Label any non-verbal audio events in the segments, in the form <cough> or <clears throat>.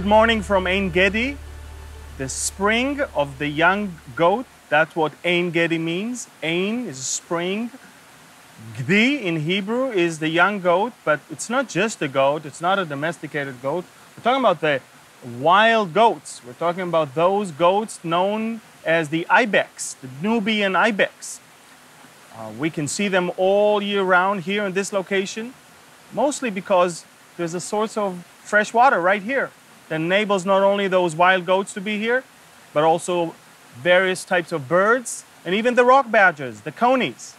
Good morning from Ein Gedi, the spring of the young goat. That's what Ein Gedi means. Ein is spring. Gdi in Hebrew is the young goat, but it's not just a goat, it's not a domesticated goat. We're talking about the wild goats. We're talking about those goats known as the ibex, the Nubian ibex. Uh, we can see them all year round here in this location, mostly because there's a source of fresh water right here that enables not only those wild goats to be here, but also various types of birds and even the rock badgers, the conies.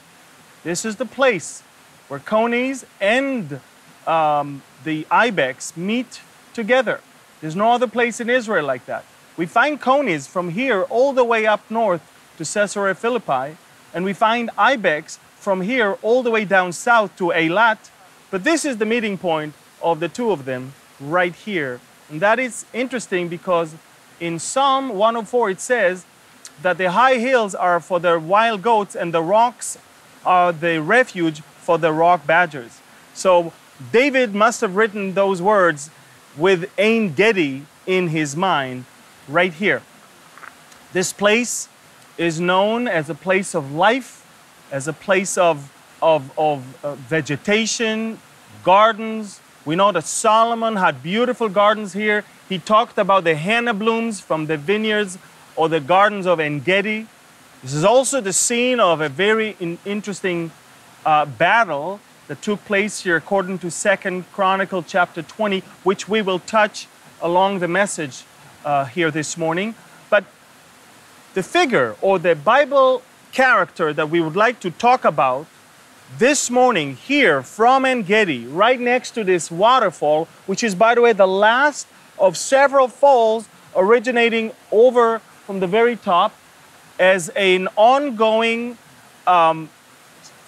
This is the place where conies and um, the ibex meet together. There's no other place in Israel like that. We find conies from here all the way up north to Caesarea Philippi, and we find ibex from here all the way down south to Eilat. But this is the meeting point of the two of them right here. And that is interesting because in Psalm 104 it says that the high hills are for the wild goats and the rocks are the refuge for the rock badgers. So David must have written those words with Ein Gedi in his mind right here. This place is known as a place of life, as a place of, of, of uh, vegetation, gardens. We know that Solomon had beautiful gardens here. He talked about the henna blooms from the vineyards or the gardens of En Gedi. This is also the scene of a very in interesting uh, battle that took place here according to Second Chronicle chapter 20, which we will touch along the message uh, here this morning. But the figure or the Bible character that we would like to talk about this morning here from En Gedi, right next to this waterfall, which is, by the way, the last of several falls originating over from the very top as an ongoing um,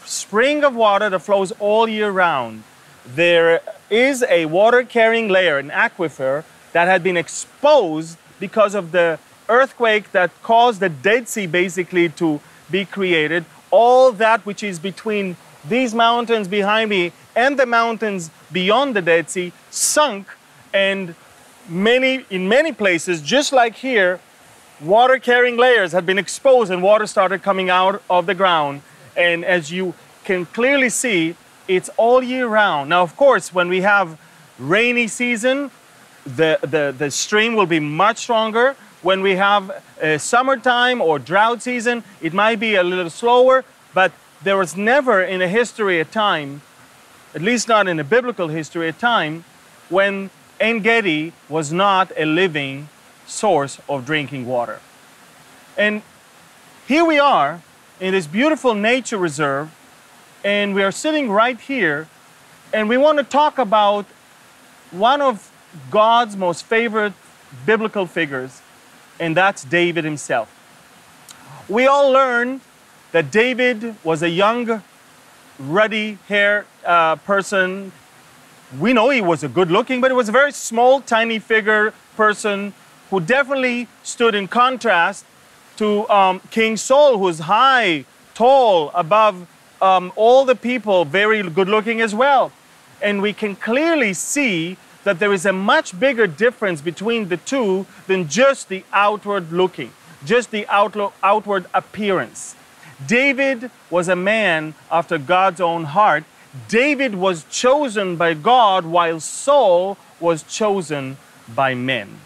spring of water that flows all year round. There is a water carrying layer, an aquifer, that had been exposed because of the earthquake that caused the Dead Sea basically to be created. All that which is between these mountains behind me and the mountains beyond the Dead Sea sunk, and many, in many places, just like here, water carrying layers had been exposed and water started coming out of the ground. And as you can clearly see, it's all year round. Now, of course, when we have rainy season, the, the, the stream will be much stronger. When we have a summertime or drought season, it might be a little slower, but there was never in a history a time, at least not in a biblical history, a time when En Gedi was not a living source of drinking water. And here we are in this beautiful nature reserve, and we are sitting right here, and we want to talk about one of God's most favorite biblical figures, and that's David himself. We all learn that David was a young, ruddy haired uh, person. We know he was a good looking, but he was a very small, tiny figure person who definitely stood in contrast to um, King Saul, who's high, tall, above um, all the people, very good looking as well. And we can clearly see that there is a much bigger difference between the two than just the outward looking, just the outward appearance. David was a man after God's own heart. David was chosen by God while Saul was chosen by men.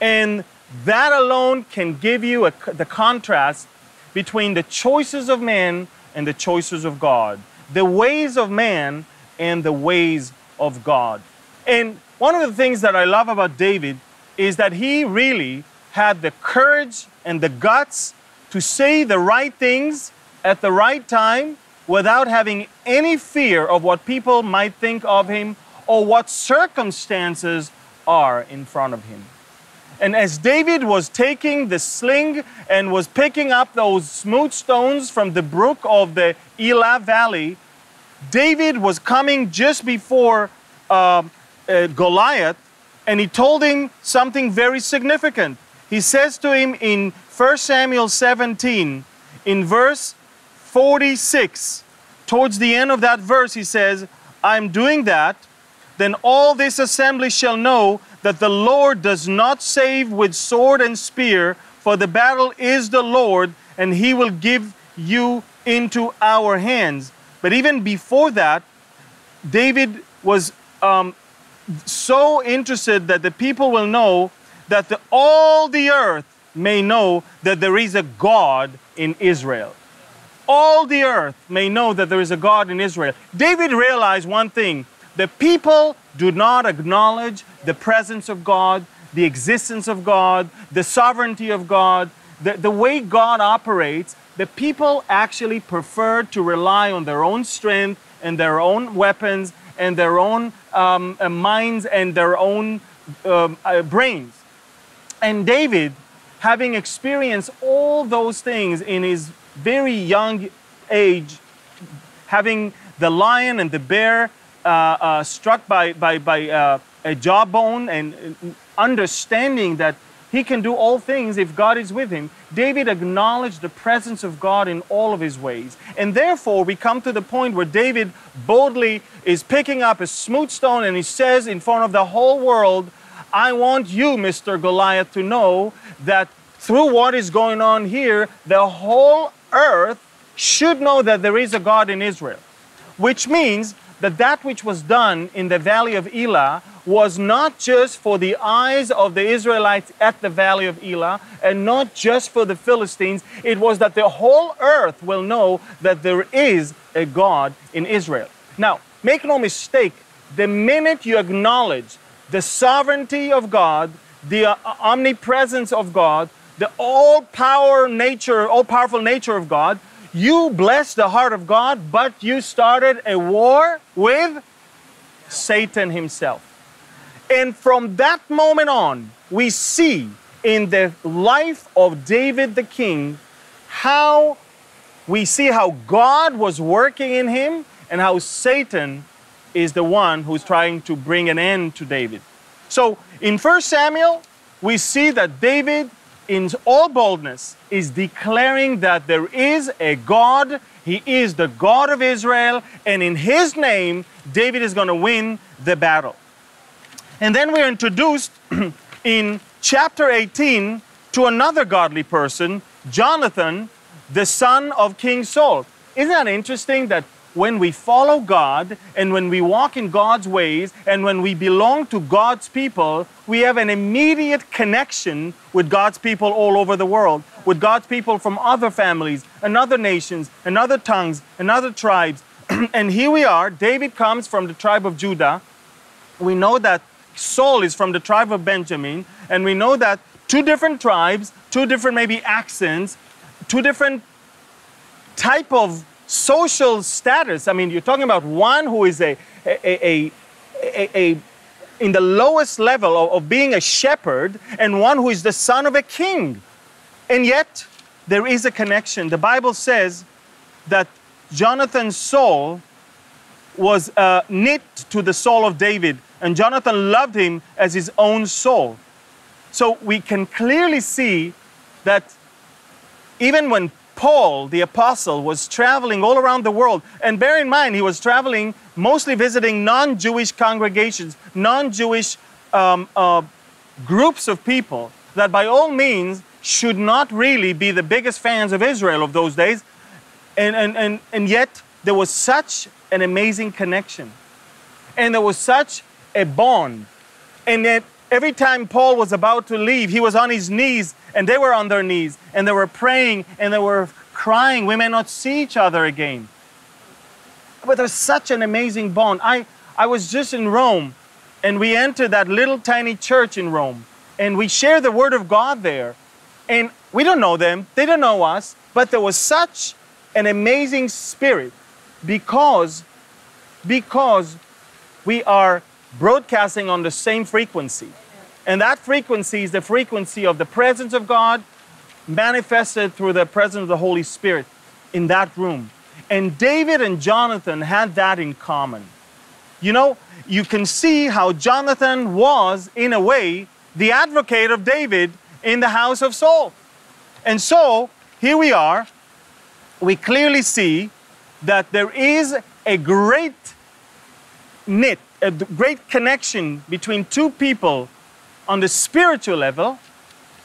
And that alone can give you a, the contrast between the choices of men and the choices of God, the ways of man and the ways of God. And one of the things that I love about David is that he really had the courage and the guts to say the right things at the right time without having any fear of what people might think of him or what circumstances are in front of him. And as David was taking the sling and was picking up those smooth stones from the brook of the Elah Valley, David was coming just before uh, uh, Goliath and he told him something very significant. He says to him in 1 Samuel 17, in verse 46, towards the end of that verse, he says, I'm doing that then all this assembly shall know that the Lord does not save with sword and spear, for the battle is the Lord, and he will give you into our hands. But even before that, David was um, so interested that the people will know that the, all the earth may know that there is a God in Israel. All the earth may know that there is a God in Israel. David realized one thing the people do not acknowledge the presence of God, the existence of God, the sovereignty of God, the, the way God operates. The people actually prefer to rely on their own strength and their own weapons and their own um, uh, minds and their own um, uh, brains. And David, having experienced all those things in his very young age, having the lion and the bear uh, uh, struck by, by, by uh, a jawbone and understanding that he can do all things if God is with him. David acknowledged the presence of God in all of his ways. And therefore, we come to the point where David boldly is picking up a smooth stone and he says in front of the whole world, I want you, Mr. Goliath, to know that through what is going on here, the whole earth should know that there is a God in Israel. Which means that that which was done in the valley of Elah was not just for the eyes of the Israelites at the valley of Elah and not just for the Philistines. It was that the whole earth will know that there is a God in Israel. Now, make no mistake, the minute you acknowledge the sovereignty of God, the uh, omnipresence of God, the all power nature, all powerful nature of God, you bless the heart of God, but you started a war with Satan himself. And from that moment on, we see in the life of David the king how we see how God was working in him and how Satan is the one who's trying to bring an end to David. So in 1 Samuel, we see that David in all boldness, is declaring that there is a God. He is the God of Israel, and in His name, David is going to win the battle. And then we're introduced <clears throat> in chapter 18 to another godly person, Jonathan, the son of King Saul. Isn't that interesting that when we follow God and when we walk in God's ways and when we belong to God's people, we have an immediate connection with God's people all over the world, with God's people from other families and other nations and other tongues and other tribes. <clears throat> and here we are. David comes from the tribe of Judah. We know that Saul is from the tribe of Benjamin. And we know that two different tribes, two different maybe accents, two different type of social status. I mean, you're talking about one who is a, a, a, a, in the lowest level of, of being a shepherd and one who is the son of a king. And yet, there is a connection. The Bible says that Jonathan's soul was uh, knit to the soul of David, and Jonathan loved him as his own soul. So we can clearly see that even when Paul, the apostle, was traveling all around the world. And bear in mind, he was traveling mostly visiting non Jewish congregations, non Jewish um, uh, groups of people that, by all means, should not really be the biggest fans of Israel of those days. And, and, and, and yet, there was such an amazing connection. And there was such a bond. And yet, every time Paul was about to leave, he was on his knees and they were on their knees and they were praying and they were crying. We may not see each other again. But there's such an amazing bond. I, I was just in Rome and we entered that little tiny church in Rome and we share the word of God there. And we don't know them, they don't know us, but there was such an amazing spirit because because we are broadcasting on the same frequency. And that frequency is the frequency of the presence of God manifested through the presence of the Holy Spirit in that room. And David and Jonathan had that in common. You know, you can see how Jonathan was, in a way, the advocate of David in the house of Saul. And so, here we are. We clearly see that there is a great knit a great connection between two people on the spiritual level,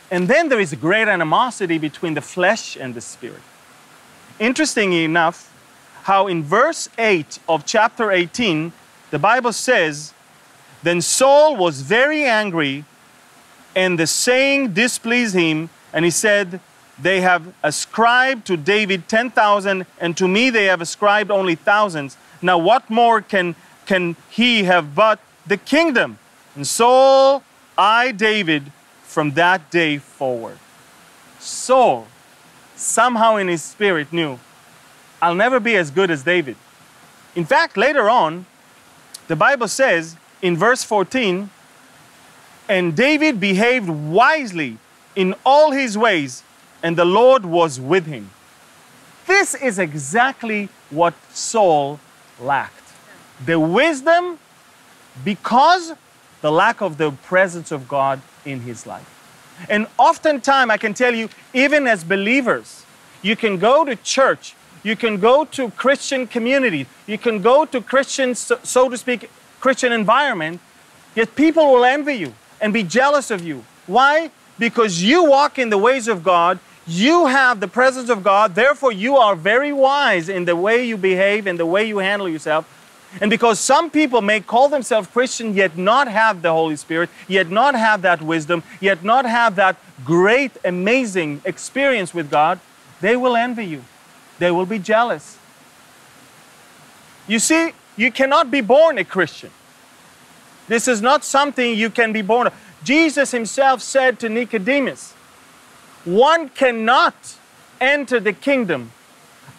and then there is a great animosity between the flesh and the spirit. Interestingly enough, how in verse 8 of chapter 18, the Bible says, Then Saul was very angry, and the saying displeased him, and he said, They have ascribed to David 10,000, and to me they have ascribed only thousands. Now, what more can, can he have but the kingdom? And Saul I, David from that day forward. Saul, somehow in his spirit, knew I'll never be as good as David. In fact, later on, the Bible says in verse 14, and David behaved wisely in all his ways, and the Lord was with him. This is exactly what Saul lacked the wisdom because the lack of the presence of God in his life. And oftentimes, I can tell you, even as believers, you can go to church you can go to Christian community. You can go to Christian, so, so to speak, Christian environment, yet people will envy you and be jealous of you. Why? Because you walk in the ways of God, you have the presence of God, therefore you are very wise in the way you behave and the way you handle yourself. And because some people may call themselves Christian yet not have the Holy Spirit, yet not have that wisdom, yet not have that great, amazing experience with God, they will envy you they will be jealous. You see, you cannot be born a Christian. This is not something you can be born of. Jesus himself said to Nicodemus, one cannot enter the kingdom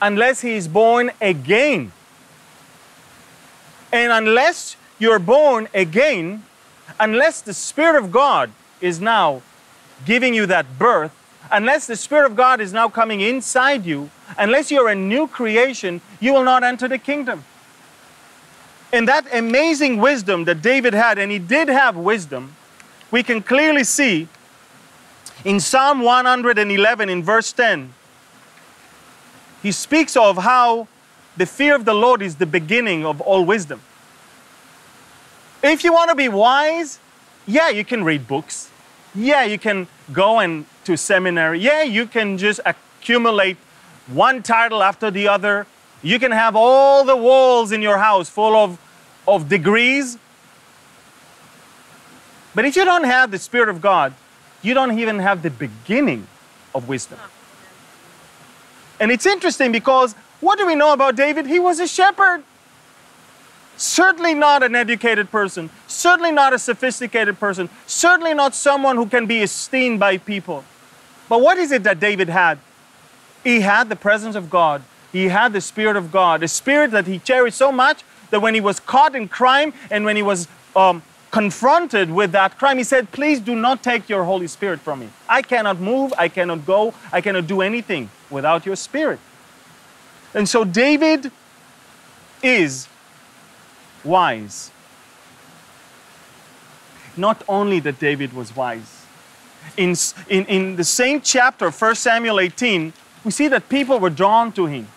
unless he is born again. And unless you're born again, unless the Spirit of God is now giving you that birth, unless the Spirit of God is now coming inside you, unless you're a new creation, you will not enter the kingdom. In that amazing wisdom that David had, and he did have wisdom, we can clearly see in Psalm 111 in verse 10, he speaks of how the fear of the Lord is the beginning of all wisdom. If you want to be wise, yeah, you can read books. Yeah, you can go and to seminary. Yeah, you can just accumulate one title after the other. You can have all the walls in your house full of, of degrees. But if you don't have the Spirit of God, you don't even have the beginning of wisdom. And it's interesting because what do we know about David? He was a shepherd. Certainly not an educated person, certainly not a sophisticated person, certainly not someone who can be esteemed by people. But what is it that David had? He had the presence of God. He had the Spirit of God, a spirit that he cherished so much that when he was caught in crime and when he was um, confronted with that crime, he said, Please do not take your Holy Spirit from me. I cannot move, I cannot go, I cannot do anything without your Spirit. And so David is wise. Not only that David was wise, in, in, in the same chapter, 1 Samuel 18, we see that people were drawn to him.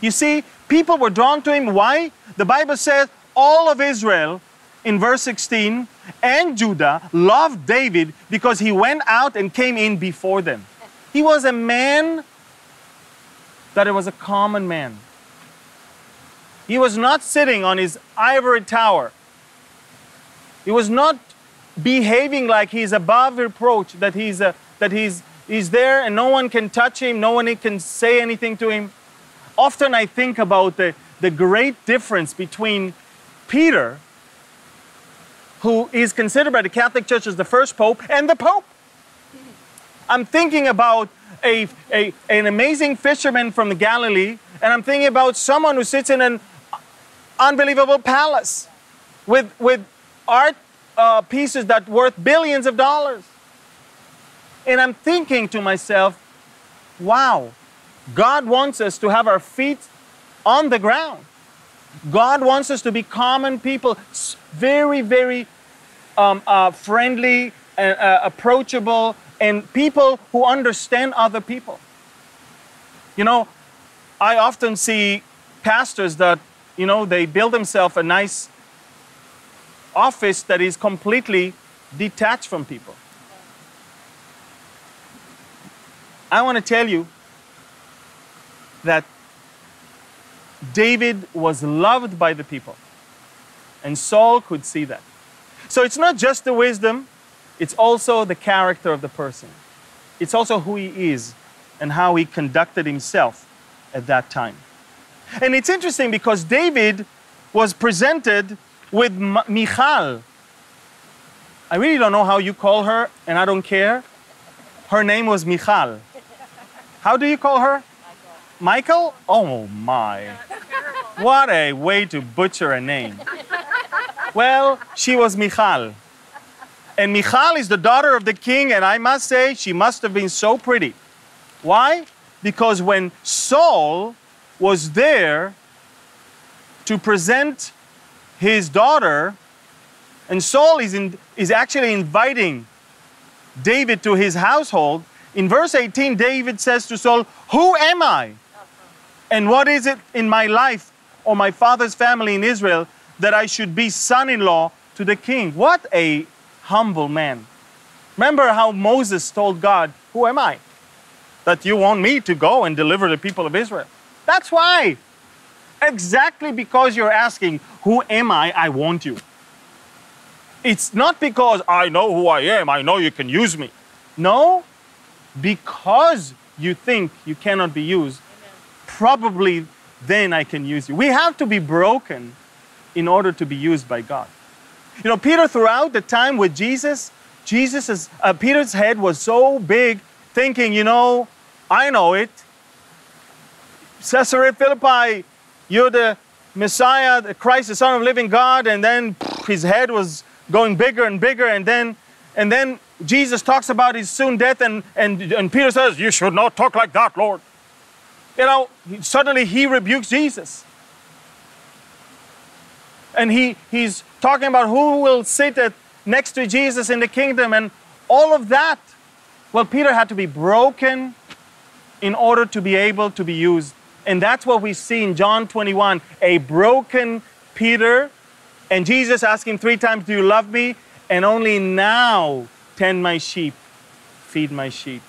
You see, people were drawn to him. Why? The Bible says all of Israel, in verse 16, and Judah loved David because he went out and came in before them. He was a man that it was a common man. He was not sitting on his ivory tower. He was not behaving like he's above reproach, that he's, a, that he's He's there and no one can touch him, no one can say anything to him. Often I think about the, the great difference between Peter, who is considered by the Catholic Church as the first pope, and the Pope. I'm thinking about a, a, an amazing fisherman from the Galilee, and I'm thinking about someone who sits in an unbelievable palace with, with art uh, pieces that worth billions of dollars. And I'm thinking to myself, wow, God wants us to have our feet on the ground. God wants us to be common people, very, very um, uh, friendly, and uh, approachable, and people who understand other people. You know, I often see pastors that you know, they build themselves a nice office that is completely detached from people. I want to tell you that David was loved by the people, and Saul could see that. So it's not just the wisdom, it's also the character of the person. It's also who he is and how he conducted himself at that time. And it's interesting because David was presented with Michal. I really don't know how you call her, and I don't care. Her name was Michal. How do you call her? Michael? Oh my. What a way to butcher a name. Well, she was Michal. And Michal is the daughter of the king, and I must say, she must have been so pretty. Why? Because when Saul was there to present his daughter, and Saul is, in, is actually inviting David to his household. In verse 18, David says to Saul, Who am I? And what is it in my life or my father's family in Israel that I should be son in law to the king? What a humble man. Remember how Moses told God, Who am I? That you want me to go and deliver the people of Israel. That's why. Exactly because you're asking, Who am I? I want you. It's not because I know who I am, I know you can use me. No, because you think you cannot be used, probably then I can use you. We have to be broken in order to be used by God. You know, Peter, throughout the time with Jesus, Jesus' uh, Peter's head was so big, thinking, you know, I know it. Caesarea Philippi, you're the Messiah, the Christ, the Son of living God, and then his head was going bigger and bigger, and then and then Jesus talks about his soon death, and, and, and Peter says, You should not talk like that, Lord. You know, suddenly he rebukes Jesus. And he, he's talking about who will sit at, next to Jesus in the kingdom and all of that. Well, Peter had to be broken in order to be able to be used. And that's what we see in John 21 a broken Peter. And Jesus asked him three times, Do you love me? And only now tend my sheep, feed my sheep.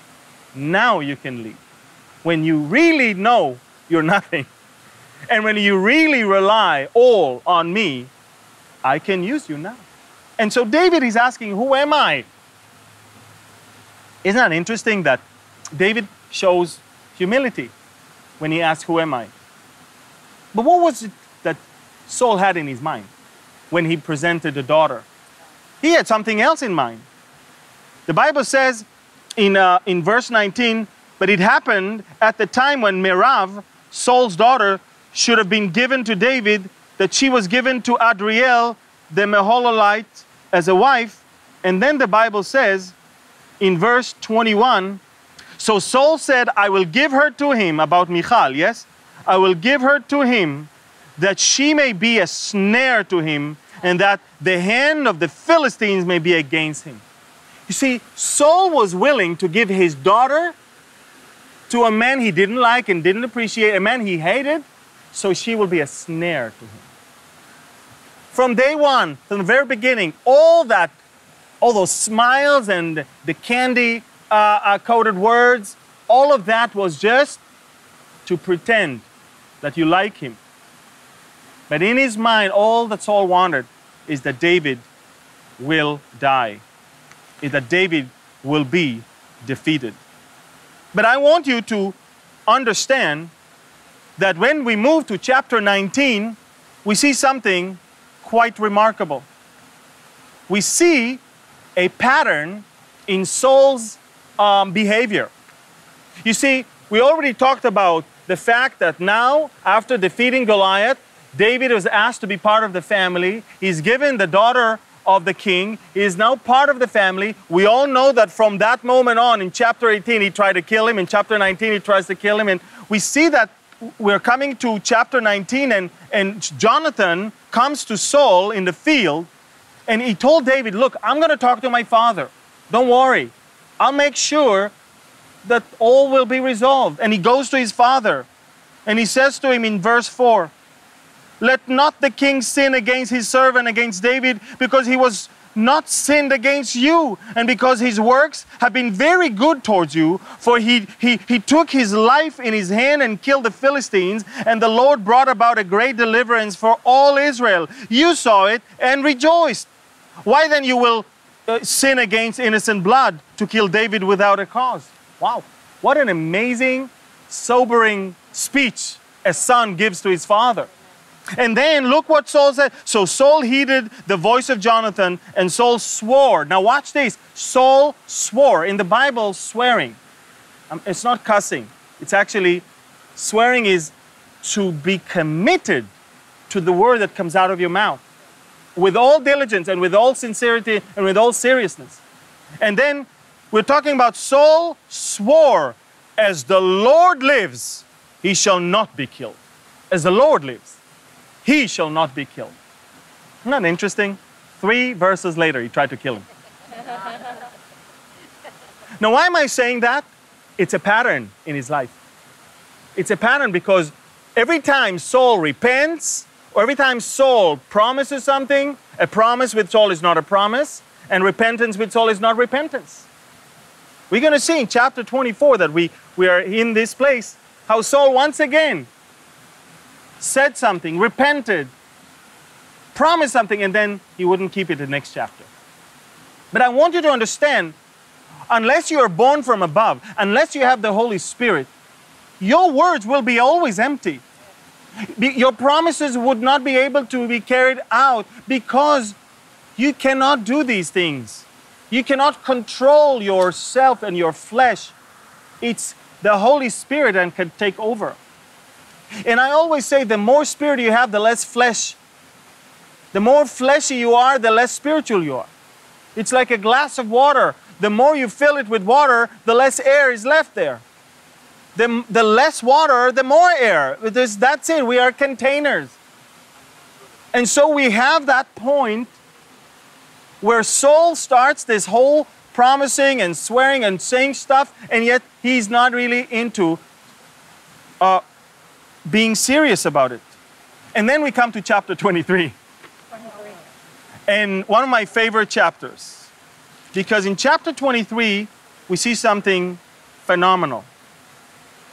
Now you can lead. When you really know you're <laughs> nothing, and when you really rely all on me, I can use you now. And so David is asking, Who am I? Isn't that interesting that David shows humility when he asks, Who am I? But what was it that Saul had in his mind when he presented the daughter? He had something else in mind. The Bible says in, uh, in verse 19, but it happened at the time when Merav, Saul's daughter, should have been given to David, that she was given to Adriel, the Meholalite, as a wife. And then the Bible says in verse 21 So Saul said, I will give her to him, about Michal, yes? I will give her to him that she may be a snare to him and that the hand of the Philistines may be against him. You see, Saul was willing to give his daughter to a man he didn't like and didn't appreciate, a man he hated, so she will be a snare to him. From day one, from the very beginning, all that, all those smiles and the candy uh, uh, coated words, all of that was just to pretend that you like him. But in his mind, all that Saul wanted is that David will die, is that David will be defeated. But I want you to understand that when we move to chapter 19, we see something quite remarkable. We see a pattern in Saul's um, behavior. You see, we already talked about the fact that now, after defeating Goliath, David was asked to be part of the family. He's given the daughter of the king. He is now part of the family. We all know that from that moment on, in chapter 18, he tried to kill him. In chapter 19, he tries to kill him. And we see that we're coming to chapter 19, and, and Jonathan comes to Saul in the field, and he told David, Look, I'm going to talk to my father. Don't worry. I'll make sure that all will be resolved. And he goes to his father, and he says to him in verse 4, Let not the king sin against his servant, against David, because he was not sinned against you, and because his works have been very good towards you. For he, he, he took his life in his hand and killed the Philistines, and the Lord brought about a great deliverance for all Israel. You saw it and rejoiced. Why then you will uh, sin against innocent blood to kill David without a cause? Wow, what an amazing, sobering speech a son gives to his father. And then look what Saul said. So Saul heeded the voice of Jonathan, and Saul swore. Now, watch this. Saul swore. In the Bible, swearing, um, it's not cussing. It's actually, swearing is to be committed to the word that comes out of your mouth with all diligence and with all sincerity and with all seriousness. And then we're talking about Saul swore, as the Lord lives, he shall not be killed. As the Lord lives he shall not be killed. Isn't that interesting? Three verses later, he tried to kill him. now, why am I saying that? It's a pattern in his life. It's a pattern because every time Saul repents, or every time Saul promises something, a promise with Saul is not a promise, and repentance with Saul is not repentance. We're going to see in chapter 24 that we, we are in this place how Saul once again said something, repented, promised something, and then he wouldn't keep it the next chapter. But I want you to understand unless you are born from above, unless you have the Holy Spirit, your words will be always empty. Your promises would not be able to be carried out because you cannot do these things. You cannot control yourself and your flesh. It's the Holy Spirit that can take over. And I always say the more spirit you have, the less flesh. The more fleshy you are, the less spiritual you are. It's like a glass of water. The more you fill it with water, the less air is left there. The, the less water, the more air. There's, that's it. We are containers. And so we have that point where Saul starts this whole promising and swearing and saying stuff, and yet he's not really into uh, being serious about it. And then we come to chapter 23. 23. And one of my favorite chapters. Because in chapter 23, we see something phenomenal.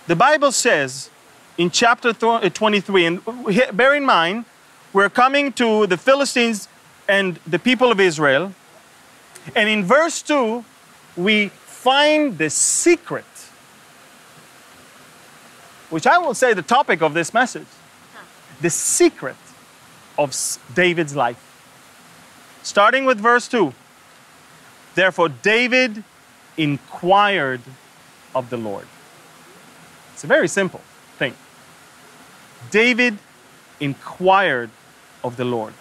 The Bible says in chapter uh, 23, and bear in mind, we're coming to the Philistines and the people of Israel. And in verse 2, we find the secret which I will say the topic of this message the secret of David's life. Starting with verse 2. Therefore, David inquired of the Lord. It's a very simple thing. David inquired of the Lord.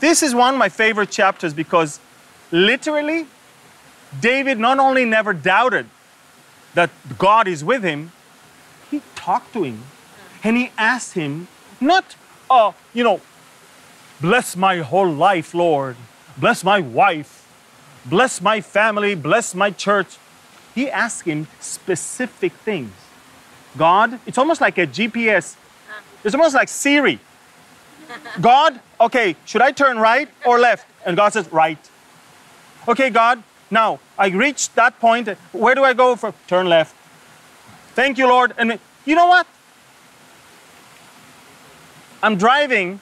This is one of my favorite chapters because literally, David not only never doubted that God is with him, he talked to him and he asked him, not, uh, you know, bless my whole life, Lord, bless my wife, bless my family, bless my church. He asked him specific things. God, it's almost like a GPS, it's almost like Siri. God, okay, should I turn right or left? And God says, right. Okay, God, now, I reached that point. Where do I go? For turn left. Thank you, Lord. And you know what? I'm driving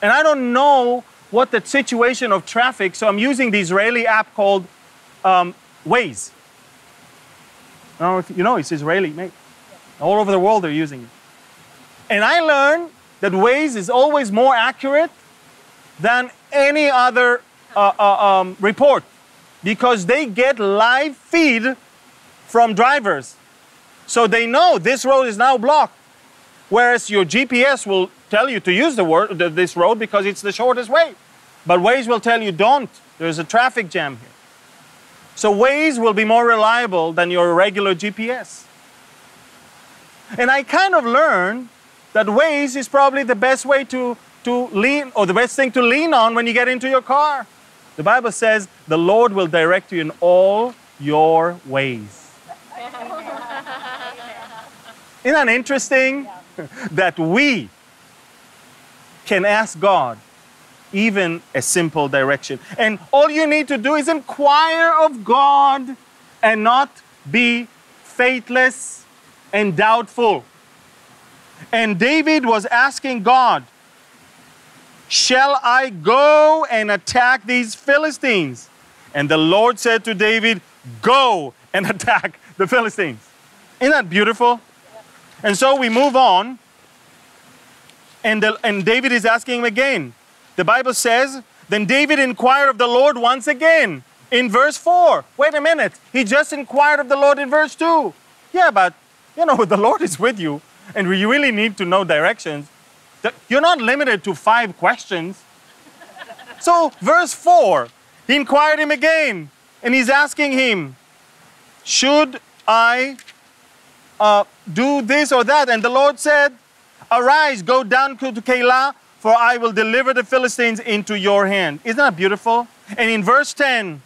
and I don't know what the situation of traffic, so I'm using the Israeli app called um, Waze. you know it's Israeli, mate. All over the world they're using it. And I learned that Waze is always more accurate than any other uh, uh, um, report because they get live feed from drivers. So they know this road is now blocked. Whereas your GPS will tell you to use the word, this road because it's the shortest way. But Waze will tell you don't. There's a traffic jam here. So Waze will be more reliable than your regular GPS. And I kind of learned that Waze is probably the best way to, to lean, or the best thing to lean on when you get into your car. The Bible says the Lord will direct you in all your ways. <laughs> Isn't that interesting? that we can ask God even a simple direction. And all you need to do is inquire of God and not be faithless and doubtful. And David was asking God, Shall I go and attack these Philistines? And the Lord said to David, Go and <laughs> attack the Philistines. Isn't that beautiful? And so we move on. And, the, and David is asking him again. The Bible says, Then David inquired of the Lord once again in verse 4. Wait a minute. He just inquired of the Lord in verse 2. Yeah, but you know, <laughs> the Lord is with you, and we really need to know directions. You're not limited to five questions. So, verse 4, he inquired him again, and he's asking him, Should I uh, do this or that? And the Lord said, Arise, go down to Keilah, for I will deliver the Philistines into your hand. Isn't that beautiful? And in verse 10,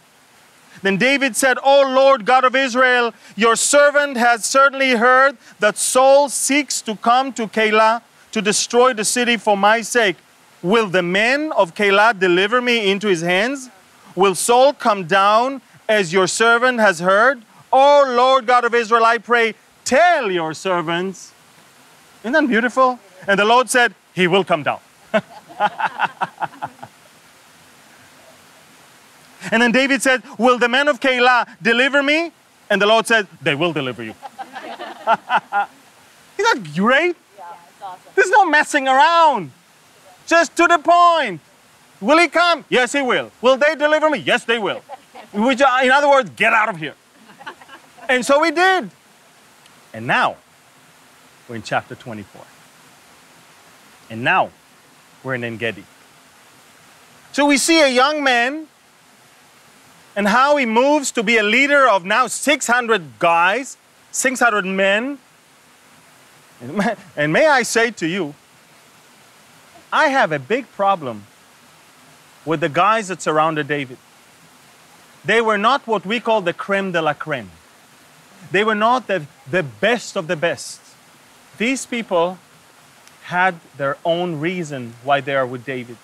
then David said, O Lord God of Israel, your servant has certainly heard that Saul seeks to come to Keilah to destroy the city for my sake. Will the men of Keilah deliver me into his hands? Will Saul come down as your servant has heard? O Lord God of Israel, I pray, tell your servants. Isn't that beautiful? And the Lord said, He will come down. <laughs> And then David said, Will the men of Keilah deliver me? And the Lord said, They will deliver you. <laughs> Isn't that great? Awesome. There's no messing around. Just to the point. Will he come? Yes, he will. Will they deliver me? Yes, they will. Which, in other words, get out of here. And so we did. And now, we're in chapter 24. And now, we're in En Gedi. So we see a young man and how he moves to be a leader of now 600 guys, 600 men. And may I say to you, I have a big problem with the guys that surrounded David. They were not what we call the creme de la creme. They were not the, the best of the best. These people had their own reason why they are with David.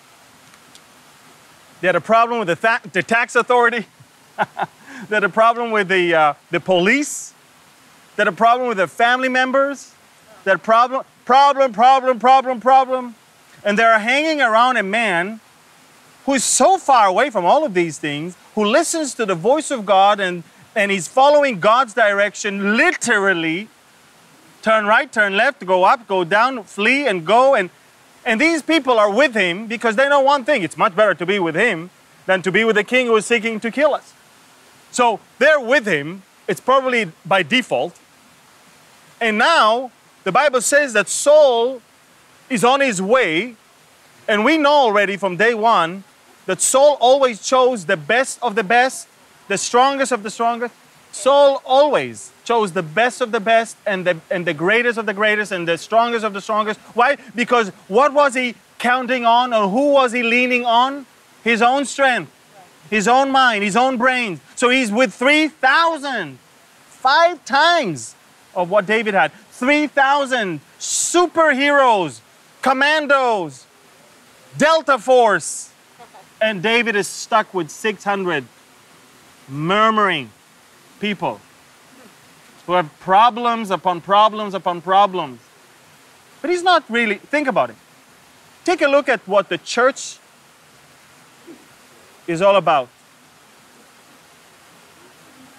They had a problem with the, the tax authority. <laughs> they had a problem with the, uh, the police. They had a problem with their family members. A problem, problem, problem, problem, problem. And they're hanging around a man who is so far away from all of these things, who listens to the voice of God and, and he's following God's direction literally. Turn right, turn left, go up, go down, flee and go. And, and these people are with him because they know one thing it's much better to be with him than to be with the king who is seeking to kill us. So they're with him. It's probably by default. And now the Bible says that Saul is on his way. And we know already from day one that Saul always chose the best of the best, the strongest of the strongest. Saul always chose the best of the best and the, and the greatest of the greatest and the strongest of the strongest. Why? Because what was he counting on or who was he leaning on? His own strength his own mind, his own brain. So he's with 3,000, five times of what David had. 3,000 superheroes, commandos, Delta Force. <laughs> And David is stuck with 600 murmuring people who have problems upon problems upon problems. But he's not really, think about it. Take a look at what the church is all about.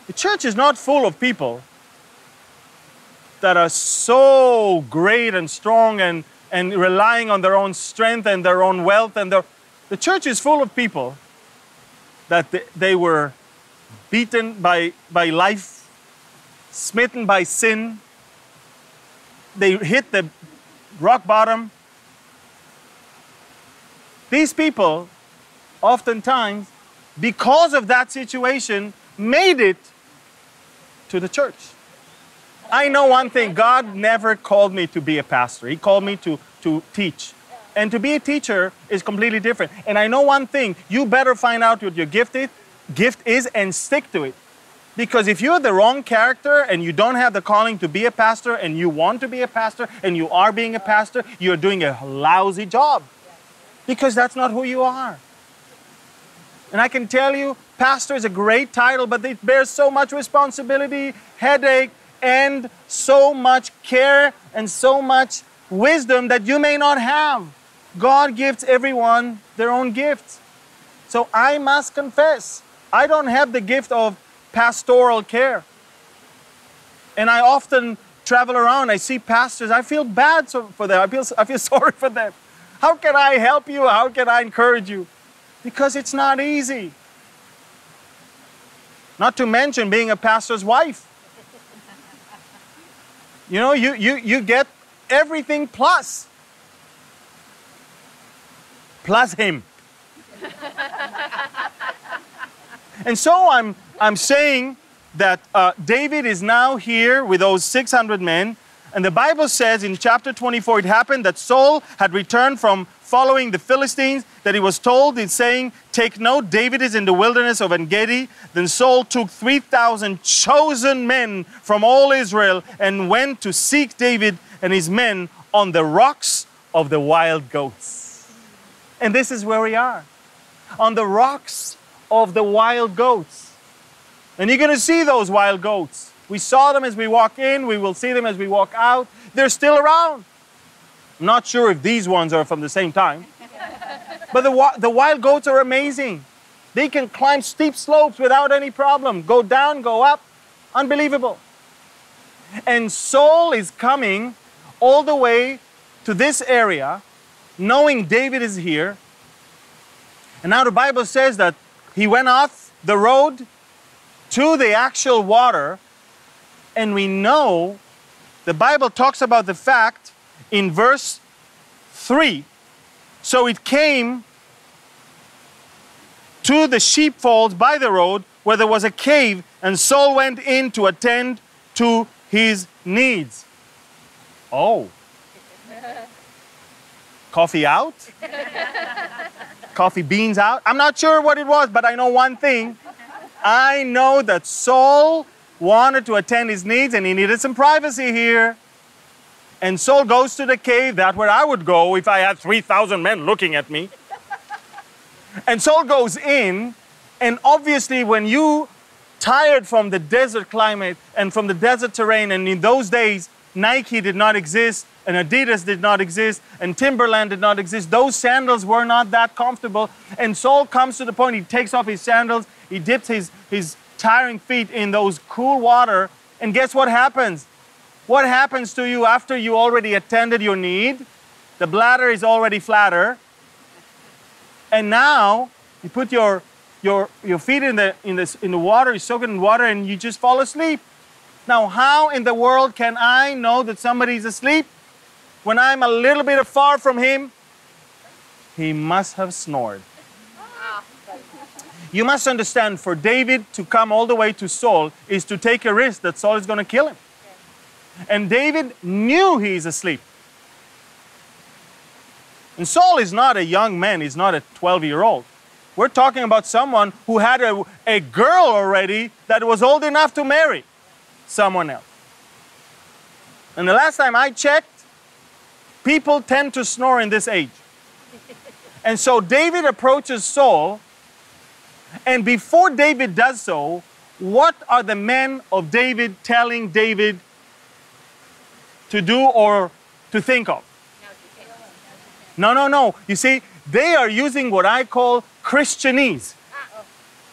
The church is not full of people that are so great and strong and, and relying on their own strength and their own wealth. And their, the church is full of people that they, they were beaten by, by life, smitten by sin. They hit the rock bottom. These people oftentimes, because of that situation, made it to the church. I know one thing God never called me to be a pastor, He called me to, to teach. And to be a teacher is completely different. And I know one thing you better find out what your gift is, gift is and stick to it. Because if you're the wrong character and you don't have the calling to be a pastor and you want to be a pastor and you are being a pastor, you're doing a lousy job. Because that's not who you are. And I can tell you, pastor is a great title, but it bears so much responsibility, headache, and so much care and so much wisdom that you may not have. God gives everyone their own gifts. So I must confess, I don't have the gift of pastoral care. And I often travel around, I see pastors, I feel bad for them, I feel, I feel <laughs> sorry for them. How can I help you? How can I encourage you? Because it's not easy. Not to mention being a pastor's wife. You know, you, you, you get everything plus. Plus him. <laughs> and so I'm, I'm saying that uh, David is now here with those 600 men. And the Bible says in chapter 24, it happened that Saul had returned from following the Philistines, that he was told in saying, Take note, David is in the wilderness of En Gedi. Then Saul took 3,000 chosen men from all Israel and went to seek David and his men on the rocks of the wild goats. And this is where we are on the rocks of the wild goats. And you're going to see those wild goats. We saw them as we walk in, we will see them as we walk out. They're still around. I'm not sure if these ones are from the same time. But the, the wild goats are amazing. They can climb steep slopes without any problem, go down, go up. Unbelievable. And Saul is coming all the way to this area, knowing David is here, and now the Bible says that he went off the road to the actual water, and we know the Bible talks about the fact in verse 3. So it came to the sheepfold by the road where there was a cave, and Saul went in to attend to his needs. Oh. <laughs> Coffee out? <laughs> coffee beans out. I'm not sure what it was, but I know one thing. I know that Saul wanted to attend his needs and he needed some privacy here. And Saul goes to the cave, that's where I would go if I had 3,000 men looking at me. And Saul goes in, and obviously, when you tired from the desert climate and from the desert terrain, and in those days, Nike did not exist, and Adidas did not exist, and Timberland did not exist. Those sandals were not that comfortable. And Saul comes to the point, he takes off his sandals, he dips his, his tiring feet in those cool water, and guess what happens? What happens to you after you already attended your need? The bladder is already flatter. And now you put your, your, your feet in the, in, the, in the water, you soak it in water, and you just fall asleep. Now, how in the world can I know that somebody's asleep? when I'm a little bit far from him, he must have snored. You must understand for David to come all the way to Saul is to take a risk that Saul is going to kill him. And David knew he's asleep. And Saul is not a young man, he's not a 12 year old. We're talking about someone who had a, a girl already that was old enough to marry someone else. And the last time I checked, People tend to snore in this age. <laughs> And so David approaches Saul, and before David does so, what are the men of David telling David to do or to think of? No, no, no. You see, they are using what I call Christianese.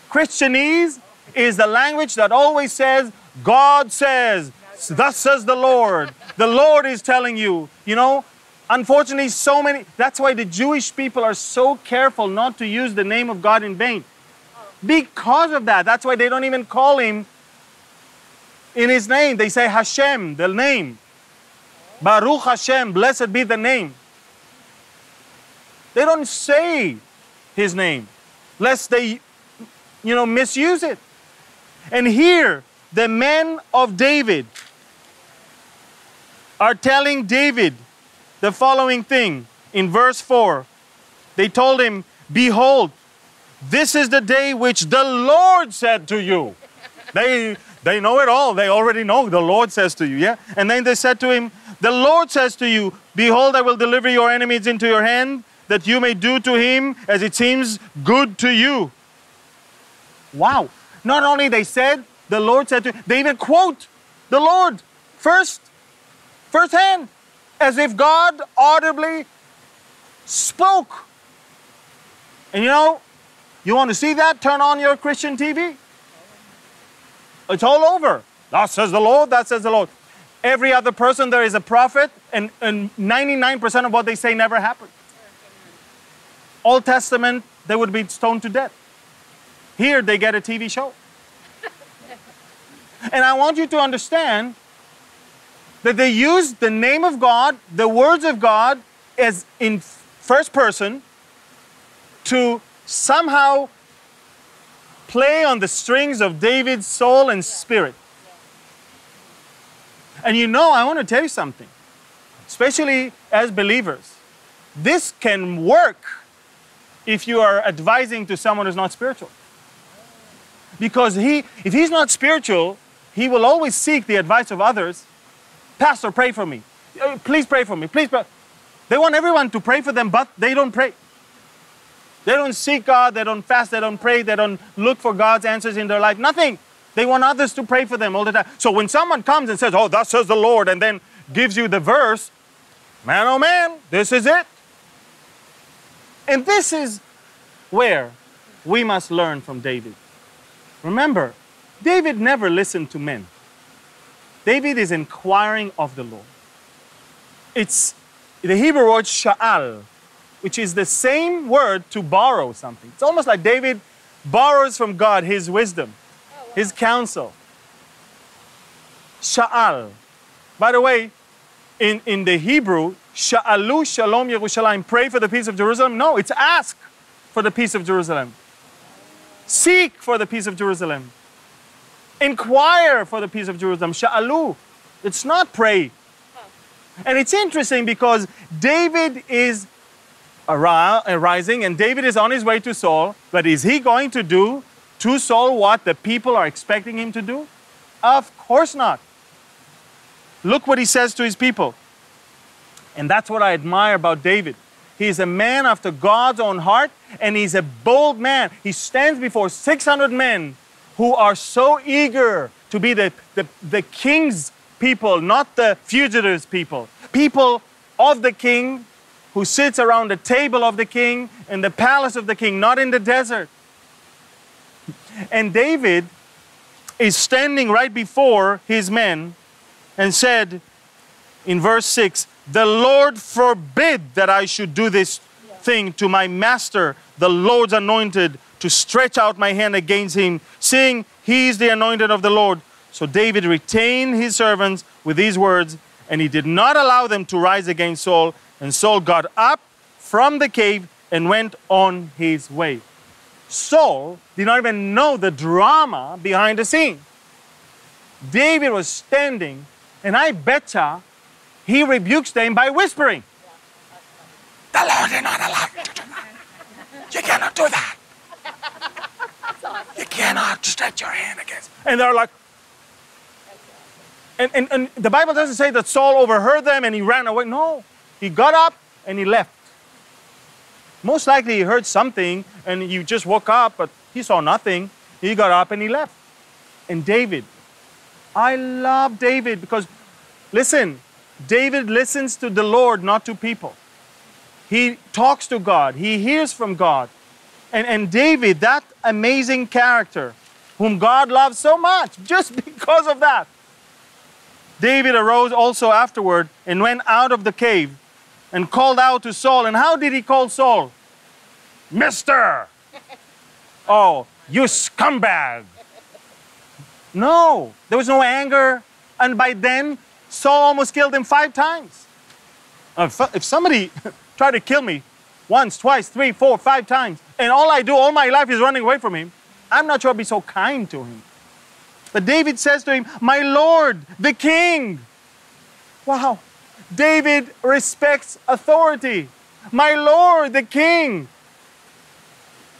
Christianese is the language that always says, God says, thus says the Lord. The Lord is telling you. You know, Unfortunately, so many, that's why the Jewish people are so careful not to use the name of God in vain. Because of that. That's why they don't even call him in his name. They say Hashem, the name. Baruch Hashem, blessed be the name. They don't say his name, lest they, you know, misuse it. And here, the men of David are telling David, the following thing in verse 4. They told him, Behold, this is the day which the Lord said to you. they, they know it all. They already know. The Lord says to you, yeah? And then they said to him, The Lord says to you, Behold, I will deliver your enemies into your hand, that you may do to him as it seems good to you. Wow. Not only they said, the Lord said to they even quote the Lord first, firsthand, as if God audibly spoke. And you know, you want to see that? Turn on your Christian TV. It's all over. That says the Lord, that says the Lord. Every other person there is a prophet, and, and 99% of what they say never happened. Old Testament, they would be stoned to death. Here, they get a TV show. <laughs> and I want you to understand that they use the name of God, the words of God, as in first person to somehow play on the strings of David's soul and spirit. And you know, I want to tell you something, especially as believers. This can work if you are advising to someone who's not spiritual. Because he, if he's not spiritual, he will always seek the advice of others. Pastor, pray for me. Uh, please pray for me. Please pray. They want everyone to pray for them, but they don't pray. They don't seek God, they don't fast, they don't pray, they don't look for God's answers in their life. Nothing. They want others to pray for them all the time. So when someone comes and says, Oh, thus says the Lord, and then gives you the verse, man, oh man, this is it. And this is where we must learn from David. Remember, David never listened to men. David is inquiring of the Lord. It's the Hebrew word sha'al, which is the same word to borrow something. It's almost like David borrows from God his wisdom, his counsel. Sha'al. By the way, in, in the Hebrew, Sha'alu Shalom Yerushalayim, pray for the peace of Jerusalem. No, it's ask for the peace of Jerusalem. Seek for the peace of Jerusalem. Inquire for the peace of Jerusalem. Sha'alu. It's not pray. And it's interesting because David is arising and David is on his way to Saul, but is he going to do to Saul what the people are expecting him to do? Of course not. Look what he says to his people. And that's what I admire about David. He's a man after God's own heart, and he's a bold man. He stands before 600 men who are so eager to be the, the, the king's people, not the fugitives people. People of the king who sits around the table of the king in the palace of the king, not in the desert. And David is standing right before his men and said in verse 6 The Lord forbid that I should do this thing to my master, the Lord's anointed, to stretch out my hand against him, seeing he is the anointed of the Lord. So David retained his servants with these words, and he did not allow them to rise against Saul and Saul got up from the cave and went on his way. Saul did not even know the drama behind the scene. David was standing, and I betcha he rebukes them by whispering. The Lord is not allow you to do that. You cannot do that. You cannot stretch your hand against. And they're like, and, and, and the Bible doesn't say that Saul overheard them and he ran away. No, he got up and he left. Most likely he heard something and he just woke up, but he saw nothing. He got up and he left. And David, I love David because, listen, David listens to the Lord, not to people. He talks to God, he hears from God. And, and David, that amazing character, whom God loves so much, <laughs> just because of that. David arose also afterward and went out of the cave and called out to Saul. And how did he call Saul? Mister! <laughs> Oh, you scumbag! No, there was no anger. And by then, Saul almost killed him five times. Uh, if somebody <laughs> tried to kill me once, twice, three, four, five times, and all I do all my life is running away from him, I'm not sure I'd be so kind to him. But David says to him, My Lord, the king. Wow. David respects authority. My Lord, the king.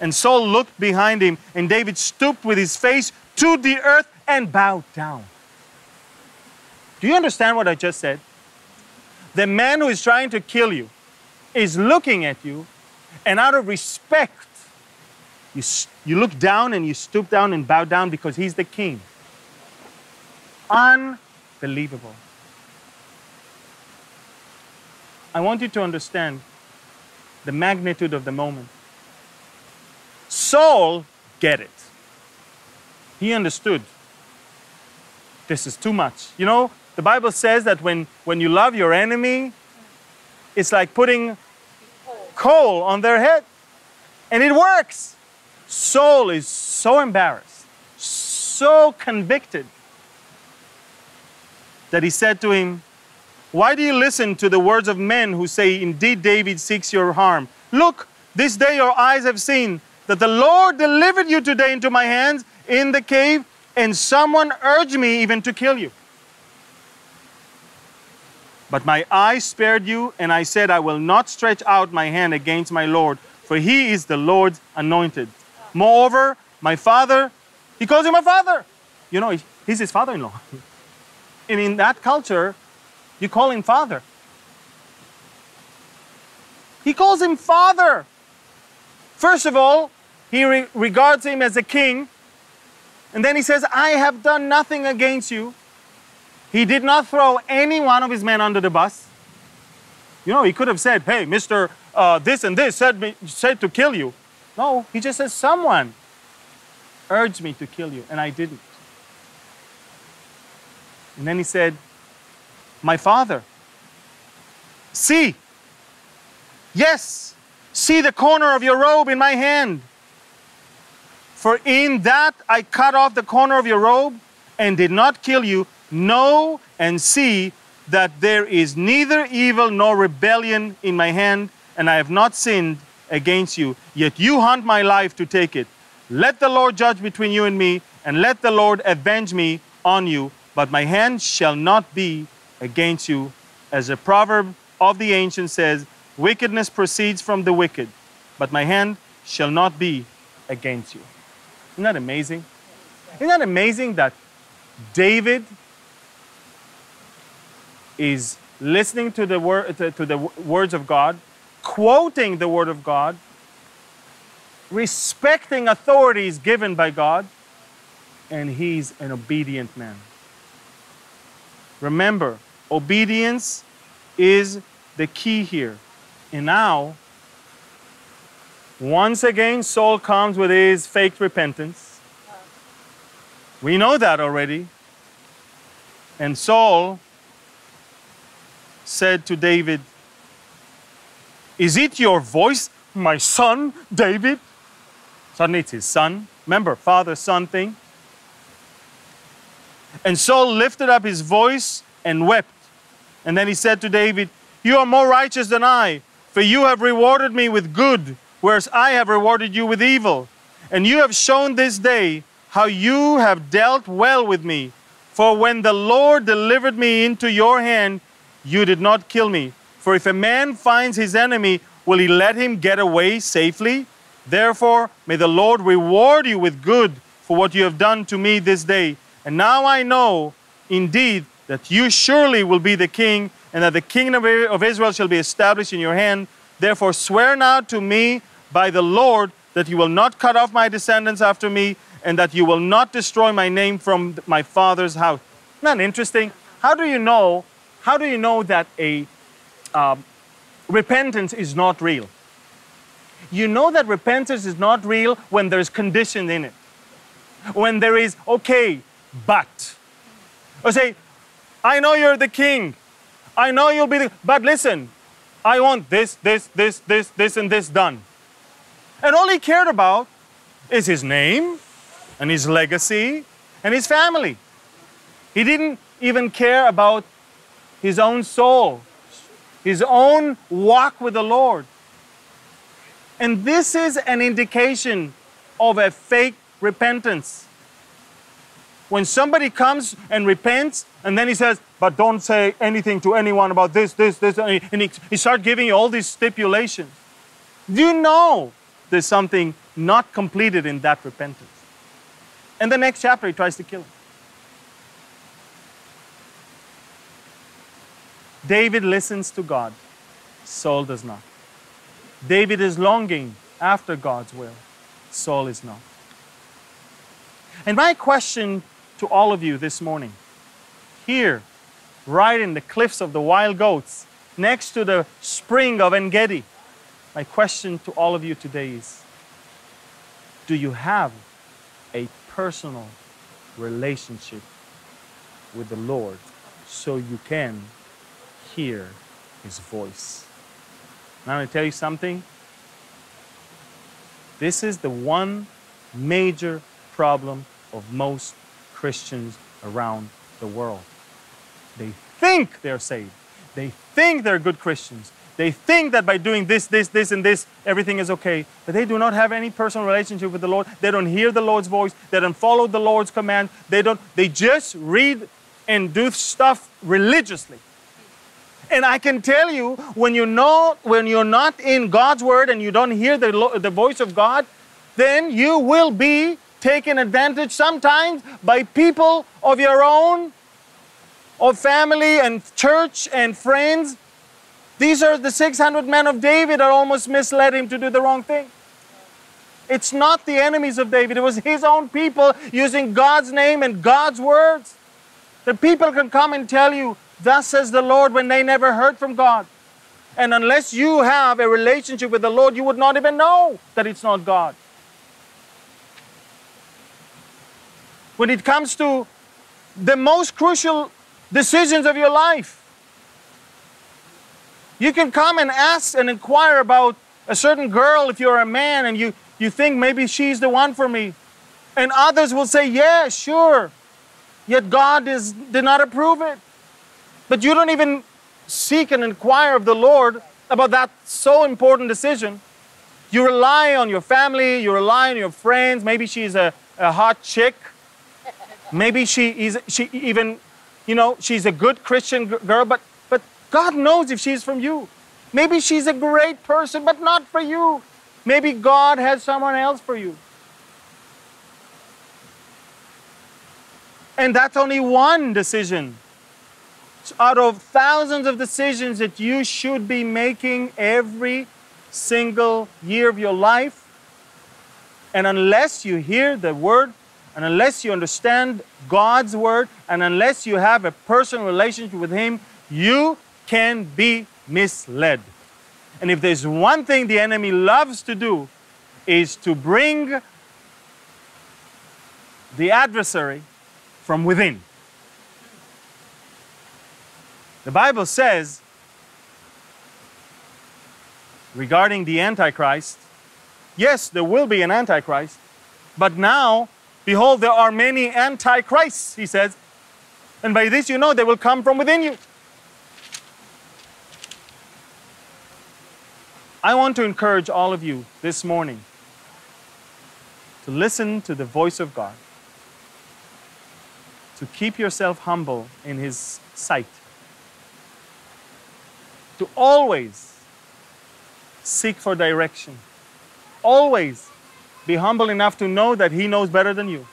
And Saul looked behind him, and David stooped with his face to the earth and bowed down. Do you understand what I just said? The man who is trying to kill you is looking at you, and out of respect, you, you look down and you stoop down and bow down because he's the king. Unbelievable. I want you to understand the magnitude of the moment. Saul get it. He understood. This is too much. You know, the Bible says that when, when you love your enemy, it's like putting coal on their head. And it works. Saul is so embarrassed, so convicted, that he said to him, Why do you listen to the words of men who say, Indeed, David seeks your harm? Look, this day your eyes have seen that the Lord delivered you today into my hands in the cave, and someone urged me even to kill you. But my eye spared you, and I said, I will not stretch out my hand against my Lord, for he is the Lord's anointed. Moreover, my father, he calls him a father. You know, he's his father in law. <laughs> And in that culture, you call him father. He calls him father. First of all, he re regards him as a king. And then he says, I have done nothing against you. He did not throw any one of his men under the bus. You know, he could have said, hey, Mr. Uh, this and this said, me, said to kill you. No, he just says, someone urged me to kill you, and I didn't. And then he said, My father, see, yes, see the corner of your robe in my hand. For in that I cut off the corner of your robe and did not kill you. Know and see that there is neither evil nor rebellion in my hand, and I have not sinned against you. Yet you hunt my life to take it. Let the Lord judge between you and me, and let the Lord avenge me on you. But my hand shall not be against you. As a proverb of the ancient says, wickedness proceeds from the wicked, but my hand shall not be against you. Isn't that amazing? Isn't that amazing that David is listening to the, word, to, to the words of God, quoting the word of God, respecting authorities given by God, and he's an obedient man. Remember, obedience is the key here. And now, once again, Saul comes with his fake repentance. We know that already. And Saul said to David, Is it your voice, my son, David? Suddenly it's his son. Remember, father son thing. And Saul lifted up his voice and wept. And then he said to David, You are more righteous than I, for you have rewarded me with good, whereas I have rewarded you with evil. And you have shown this day how you have dealt well with me. For when the Lord delivered me into your hand, you did not kill me. For if a man finds his enemy, will he let him get away safely? Therefore, may the Lord reward you with good for what you have done to me this day. And now I know, indeed, that you surely will be the king, and that the kingdom of Israel shall be established in your hand. Therefore, swear now to me by the Lord that you will not cut off my descendants after me, and that you will not destroy my name from my father's house. Isn't that interesting? How do you know how do you know that a um, repentance is not real? You know that repentance is not real when there's condition in it. When there is, okay, but. Or say, I know you're the king. I know you'll be the, but listen, I want this, this, this, this, this, and this done. And all he cared about is his name and his legacy and his family. He didn't even care about his own soul, his own walk with the Lord. And this is an indication of a fake repentance. When somebody comes and repents, and then he says, but don't say anything to anyone about this, this, this, and he, he starts giving you all these stipulations. You know there's something not completed in that repentance. And the next chapter, he tries to kill him. David listens to God, Saul does not. David is longing after God's will, Saul is not. And my question to all of you this morning here, right in the cliffs of the wild goats, next to the spring of En Gedi, my question to all of you today is Do you have a personal relationship with the Lord so you can hear His voice? Now, I'm going to tell you something. This is the one major problem of most Christians around the world. They think they're saved. They think they're good Christians. They think that by doing this, this, this, and this, everything is okay. But they do not have any personal relationship with the Lord. They don't hear the Lord's voice. They don't follow the Lord's command. They don't. They just read and do stuff religiously. And I can tell you, when you know, when you're not in God's word and you don't hear the, the voice of God, then you will be taken advantage sometimes by people of your own, of family and church and friends. These are the 600 men of David that almost misled him to do the wrong thing. It's not the enemies of David, it was his own people using God's name and God's words. The people can come and tell you, Thus says the Lord, when they never heard from God. And unless you have a relationship with the Lord, you would not even know that it's not God. When it comes to the most crucial decisions of your life. You can come and ask and inquire about a certain girl if you're a man and you, you think maybe she's the one for me. And others will say, Yeah, sure. Yet God is, did not approve it. But you don't even seek and inquire of the Lord about that so important decision. You rely on your family, you rely on your friends. Maybe she's a, a hot chick Maybe she is she even, you know, she's a good Christian girl, but but God knows if she's from you. Maybe she's a great person, but not for you. Maybe God has someone else for you. And that's only one decision out of thousands of decisions that you should be making every single year of your life. And unless you hear the word and unless you understand God's word and unless you have a personal relationship with Him, you can be misled. And if there's one thing the enemy loves to do, is to bring the adversary from within. The Bible says regarding the Antichrist, yes, there will be an Antichrist, but now Behold, there are many antichrists, he says, and by this you know they will come from within you. I want to encourage all of you this morning to listen to the voice of God, to keep yourself humble in His sight, to always seek for direction, always be humble enough to know that He knows better than you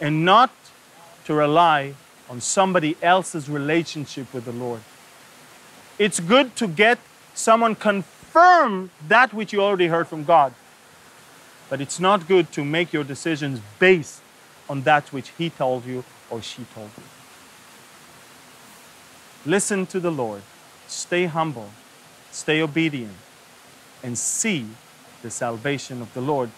and not to rely on somebody else's relationship with the Lord. It's good to get someone confirm that which you already heard from God, but it's not good to make your decisions based on that which He told you or she told you. Listen to the Lord, stay humble, stay obedient, and see the salvation of the Lord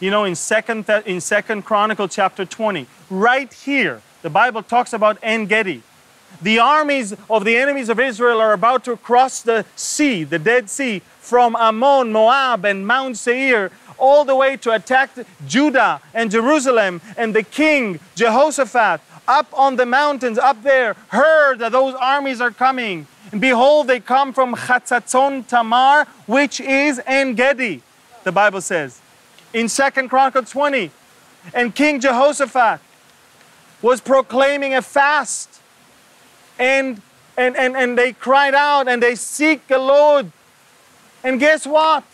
you know, in Second, in Second Chronicle chapter 20, right here, the Bible talks about En Gedi. The armies of the enemies of Israel are about to cross the sea, the Dead Sea, from Ammon, Moab, and Mount Seir, all the way to attack Judah and Jerusalem. And the king, Jehoshaphat, up on the mountains, up there, heard that those armies are coming. And behold, they come from Chatzatzon Tamar, which is En Gedi, the Bible says in Second Chronicles 20. And King Jehoshaphat was proclaiming a fast. And, and, and, and they cried out and they seek the Lord. And guess what?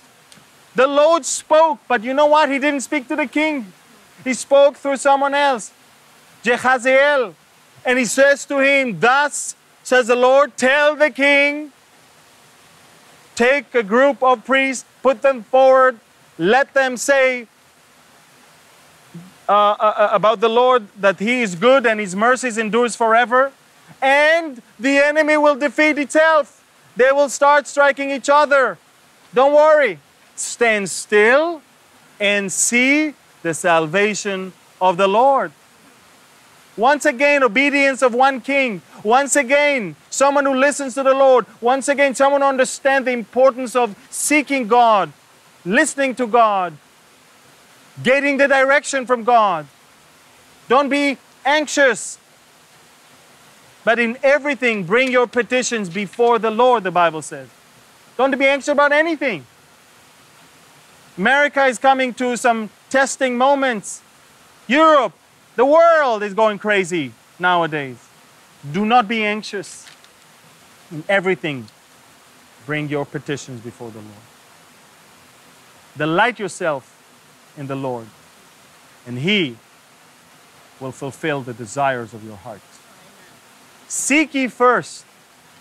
The Lord spoke, but you know what? He didn't speak to the king. He spoke through someone else, Jehaziel. And he says to him, Thus says the Lord, tell the king, take a group of priests, put them forward, let them say uh, uh, uh, about the Lord that He is good and His mercies endures forever, and the enemy will defeat itself. They will start striking each other. Don't worry. Stand still and see the salvation of the Lord. Once again, obedience of one king. Once again, someone who listens to the Lord. Once again, someone who understands the importance of seeking God, listening to God, getting the direction from God. Don't be anxious, but in everything, bring your petitions before the Lord, the Bible says. Don't be anxious about anything. America is coming to some testing moments. Europe, the world is going crazy nowadays. Do not be anxious. In everything, bring your petitions before the Lord. Delight yourself in the Lord, and He will fulfill the desires of your heart. Seek ye first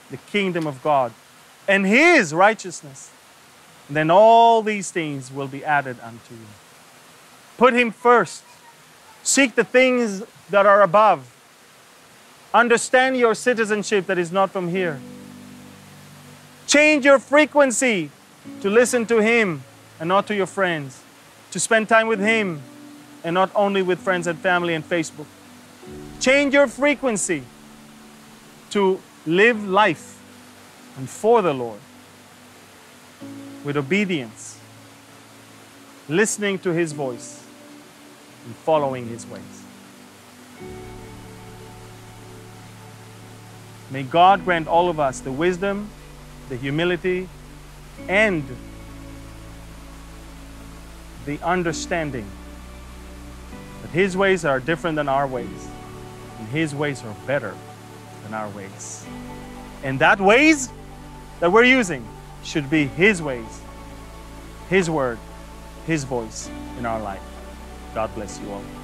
the kingdom of God and His righteousness, and then all these things will be added unto you. Put Him first. Seek the things that are above. Understand your citizenship that is not from here. Change your frequency to listen to Him and not to your friends to spend time with Him and not only with friends and family and Facebook. Change your frequency to live life and for the Lord with obedience, listening to His voice, and following His ways. May God grant all of us the wisdom, the humility, and the understanding that His ways are different than our ways, and His ways are better than our ways. And that ways that we're using should be His ways, His word, His voice in our life. God bless you all.